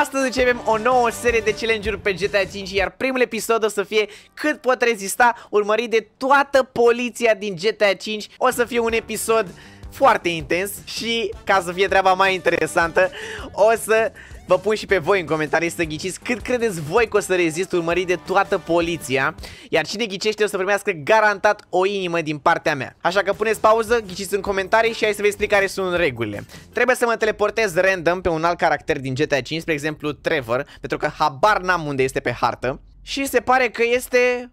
Astăzi începem o nouă serie de challenge-uri pe GTA 5 Iar primul episod o să fie cât pot rezista Urmărit de toată poliția din GTA 5 O să fie un episod foarte intens Și ca să fie treaba mai interesantă O să Vă pun și pe voi în comentarii să ghiciți cât credeți voi că o să rezist urmărit de toată poliția Iar cine ghicește o să primească garantat o inimă din partea mea. Așa că puneți pauză, ghiciți în comentarii și hai să vă explic care sunt regulile. Trebuie să mă teleportez random pe un alt caracter din GTA 5, spre exemplu Trevor Pentru că habar n-am unde este pe hartă Și se pare că este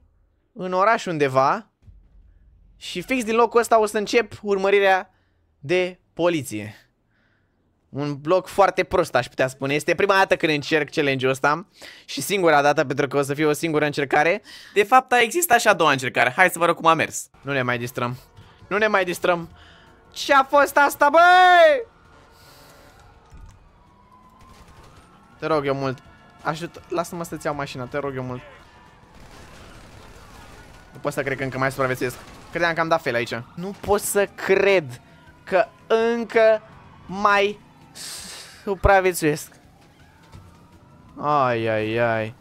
în oraș undeva Și fix din locul ăsta o să încep urmărirea de poliție un bloc foarte prost, aș putea spune. Este prima dată când încerc challenge-ul ăsta și singura dată pentru că o să fie o singură încercare. De fapt, a existat și a doua încercare. Hai să vă rog cum a mers. Nu ne mai distrăm. Nu ne mai distrăm. Ce a fost asta, băi? Te rog eu mult. Ajut, lasă-mă să-ți iau mașina, te rog eu mult. Nu pot să cred că încă mai supraviețuiesc. Credeam că am dat fel aici. Nu pot să cred că încă mai supraviețuiesc. Ai, ai, ai.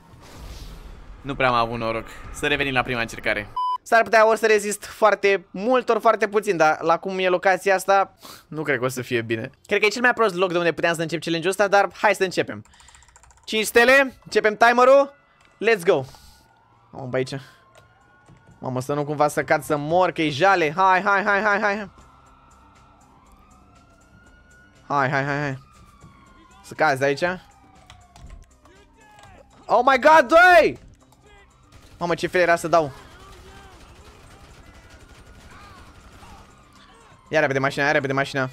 Nu prea am avut noroc. Să revenim la prima încercare. S-ar putea ori să rezist foarte mult, ori foarte puțin, dar la cum e locația asta, nu cred că o să fie bine. Cred că e cel mai prost loc de unde puteam să încep challenge-ul ăsta, dar hai să începem. 5 stele, începem timerul, let's go. Mamă, aici. Mamă, să nu cumva să cad să mor, că e jale. Hai, hai, hai, hai, hai. Hai, hai, hai, hai. Să cazi aici. Oh my god, doi! Mamă, ce fel era să dau. Ia repede mașina, ia repede mașina.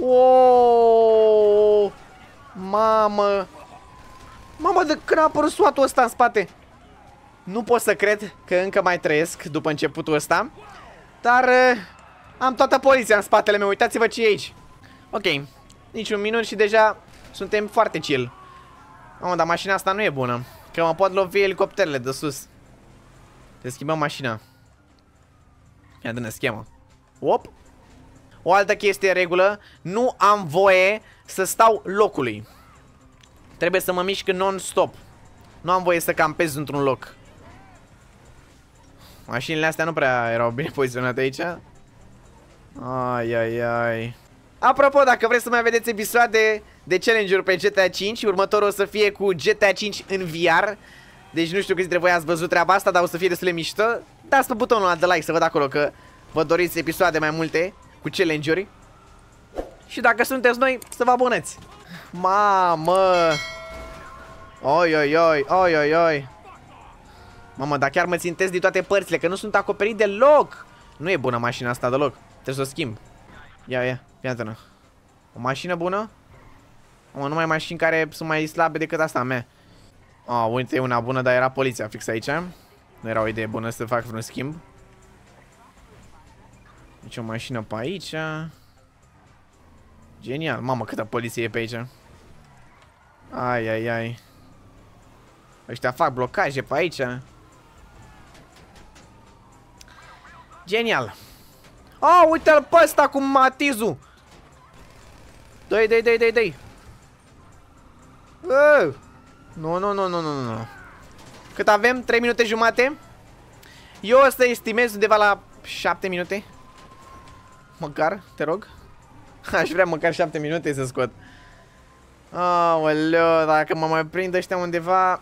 Oh! Mamă! Mamă, de când a apărut suatul ăsta în spate? Nu pot să cred că încă mai trăiesc după începutul ăsta. Dar uh, am toată poliția în spatele meu, uitați-vă ce e aici. Ok, niciun minut și deja suntem foarte chill. Mamă, dar mașina asta nu e bună. Că mă pot lovi elicopterele de sus. Să schimbăm mașina. Ia dă-ne schemă. Op. O altă chestie regulă. Nu am voie să stau locului. Trebuie să mă mișc non-stop. Nu am voie să campez într-un loc. Mașinile astea nu prea erau bine poziționate aici. Ai, ai, ai. Apropo, dacă vreți să mai vedeți episoade de challenge-uri pe GTA 5, următorul o să fie cu GTA 5 în VR. Deci nu știu câți dintre voi ați văzut treaba asta, dar o să fie destul de mișto. Dați pe butonul ăla de like să văd acolo că vă doriți episoade mai multe cu challenge-uri. Și dacă sunteți noi, să vă abonați. Mamă! Oi, oi, oi, oi, oi, oi. Mamă, dar chiar mă țintesc din toate părțile, că nu sunt acoperit deloc. Nu e bună mașina asta deloc. Trebuie să o schimb. Ia, ia, fii O mașină bună? Mă, numai mașini care sunt mai slabe decât asta mea. A, uite, e una bună, dar era poliția fix aici. Nu era o idee bună să fac vreun schimb. Deci o mașină pe aici. Genial. Mamă, câtă poliție e pe aici. Ai, ai, ai. Ăștia fac blocaje pe aici. Genial. A, uite-l pe ăsta cu matizul. Dă-i, dă-i, dă-i, dă-i, dă-i. Nu, nu, nu, nu, nu, nu. Cât avem? 3 minute jumate? Eu o să estimez undeva la 7 minute. Măcar, te rog. Aș vrea măcar 7 minute să scot. Aoleu, dacă mă mai prind ăștia undeva...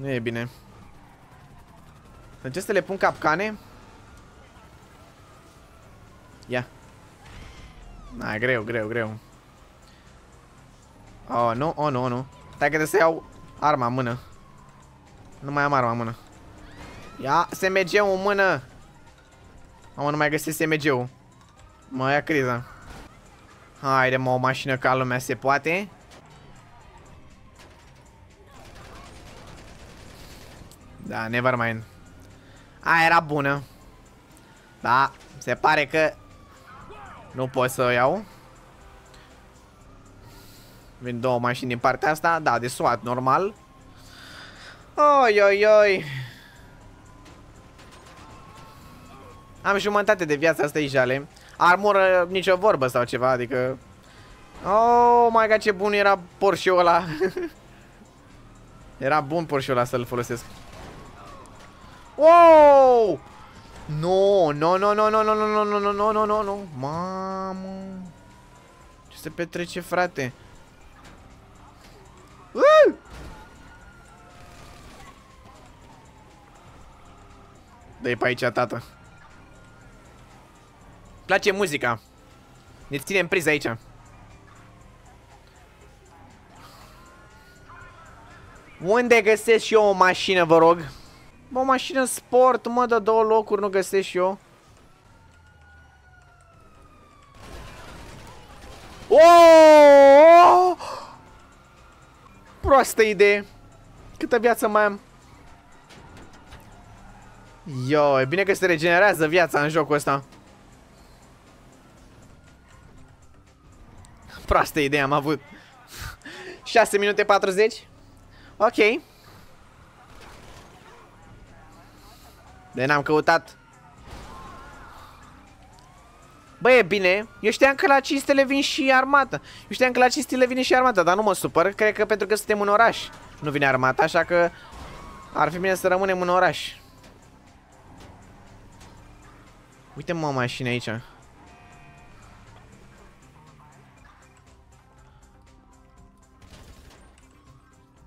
Nu e bine. Să să le pun capcane? Ia. Na, greu, greu, greu. Oh, nu, oh, nu, nu. Stai că trebuie să iau arma în mână. Nu mai am arma în mână. Ia SMG-ul în mână. Mamă, nu mai găsesc SMG-ul. Mă ia criza. Haide, mă, o mașină ca lumea se poate. Da, never mind. Aia era bună. Da, se pare că nu pot să o iau. Vin două mașini din partea asta. Da, de SWAT, normal. Oi, oi, oi. Am jumătate de viață asta e jale. Armură nicio vorbă sau ceva, adică... Oh my god, ce bun era Porsche-ul ăla. era bun Porsche-ul ăla să-l folosesc. Wow! No, no, no, no, no, no, no, no, no, no, no, no, no, Mamă. Ce se petrece, frate? Uh! Dă-i pe aici, tată. Place muzica. Ne ținem priz aici. Unde găsesc și eu o mașină, vă rog? Bă, o mașină sport, mă, de două locuri nu găsesc și eu. Oh! Proastă idee. Câtă viață mai am? Yo, e bine că se regenerează viața în jocul ăsta. Proastă idee am avut. 6 minute 40. Ok. De n-am căutat. Bă, e bine. Eu știam că la cinstele vin și armata. Eu știam că la cinstele vine și armata, dar nu mă supăr. Cred că pentru că suntem în oraș nu vine armata, așa că ar fi bine să rămânem în oraș. Uite mă mașini aici.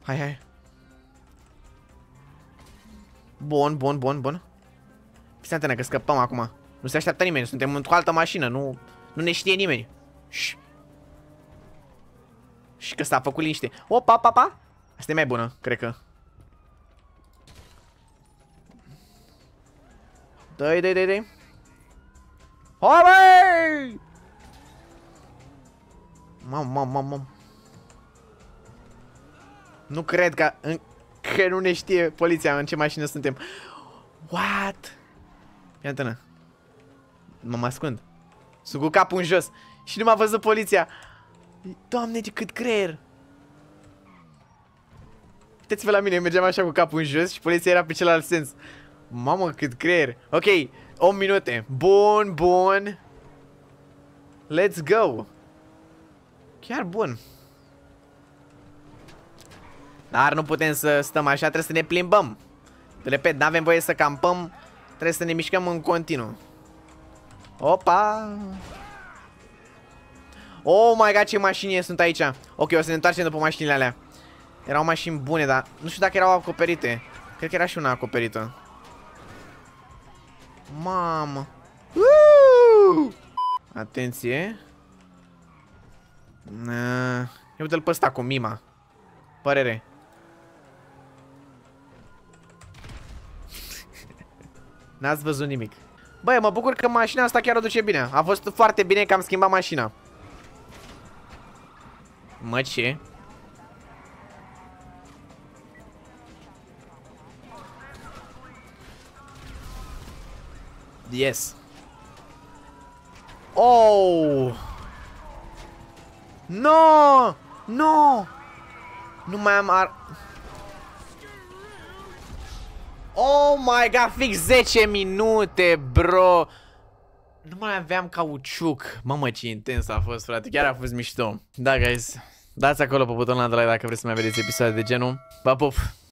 Hai, hai. Bun, bun, bun, bun. Fiți antena că scăpăm acum. Nu se așteaptă nimeni, suntem într-o altă mașină, nu, nu ne știe nimeni. Și Și că s-a făcut liniște. Opa, pa, pa. Asta e mai bună, cred că. Dă-i, dă-i, dă-i, dă-i. Hai, Mam, mam, mam, mam. Nu cred că, în, că nu ne știe poliția în ce mașină suntem. What? Ia tână. Mă mă ascund. Sunt cu capul în jos. Și nu m-a văzut poliția. Doamne, de cât creier. Uitați-vă la mine, mergeam așa cu capul în jos și poliția era pe celălalt sens. Mamă, cât creier. Ok, 8 minute. Bun, bun. Let's go. Chiar bun. Dar nu putem să stăm așa, trebuie să ne plimbăm. Repet, nu avem voie să campăm, trebuie să ne mișcăm în continuu. Opa! Oh my god, ce mașini sunt aici. Ok, o să ne întoarcem după mașinile alea. Erau mașini bune, dar nu știu dacă erau acoperite. Cred că era și una acoperită. Mamă. Uh! Atenție. Ia uite-l pe ăsta cu mima. Părere. N-ați văzut nimic. Băi, mă bucur că mașina asta chiar o duce bine. A fost foarte bine că am schimbat mașina. Mă, ce? Yes. Oh! No! No! Nu mai am ar... Oh my god, fix 10 minute, bro! Nu mai aveam cauciuc. Mamă, ce intens a fost, frate. Chiar a fost mișto. Da, guys. Dați acolo pe butonul de like dacă vreți să mai vedeți episoade de genul. Pa, pup!